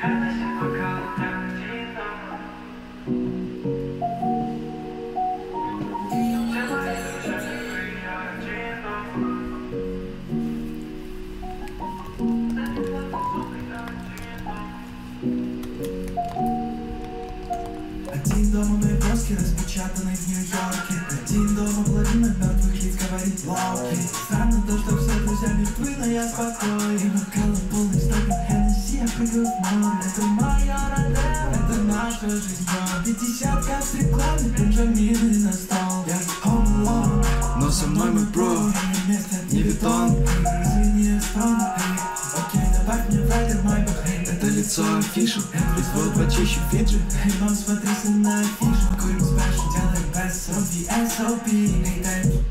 Один дома на броски, распечатанный в Нью-Йорке Один дома плотина мертвых лиц говорит лавки. Странно то, что все друзья мертвы, но я спокоен любовь, это моя родная, это наша жизнь Пятидесятка с рекламы, Бенджамин и настал Я home alone, но со мной мы бро. Не витон, извини, фон Окей, добавь мне в райдер мой Это лицо афишу, производ почище Фиджи Эй, мам, смотри, сын на афишу Курим спешу, делаем без SOP, SOP